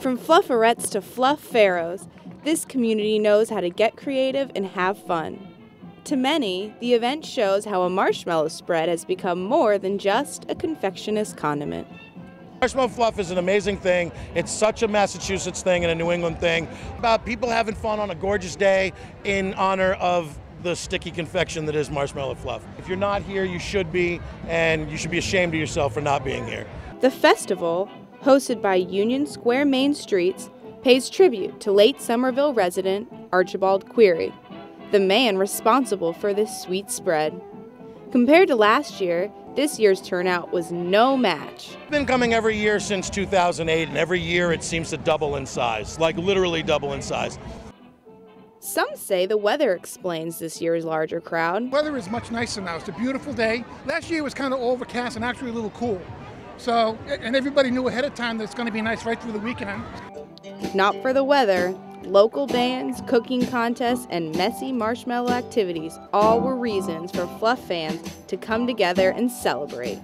From flufferettes to fluff pharaohs, this community knows how to get creative and have fun. To many, the event shows how a marshmallow spread has become more than just a confectionist condiment. Marshmallow fluff is an amazing thing. It's such a Massachusetts thing and a New England thing about people having fun on a gorgeous day in honor of the sticky confection that is marshmallow fluff. If you're not here, you should be, and you should be ashamed of yourself for not being here. The festival, hosted by Union Square Main Streets, pays tribute to late Somerville resident Archibald Query, the man responsible for this sweet spread. Compared to last year, this year's turnout was no match. It's been coming every year since 2008, and every year it seems to double in size, like literally double in size. Some say the weather explains this year's larger crowd. Weather is much nicer now. It's a beautiful day. Last year was kind of overcast and actually a little cool. So, and everybody knew ahead of time that it's going to be nice right through the weekend. Not for the weather, local bands, cooking contests, and messy marshmallow activities all were reasons for Fluff fans to come together and celebrate.